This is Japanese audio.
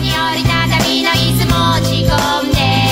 に折りたたみの椅子持ち込んで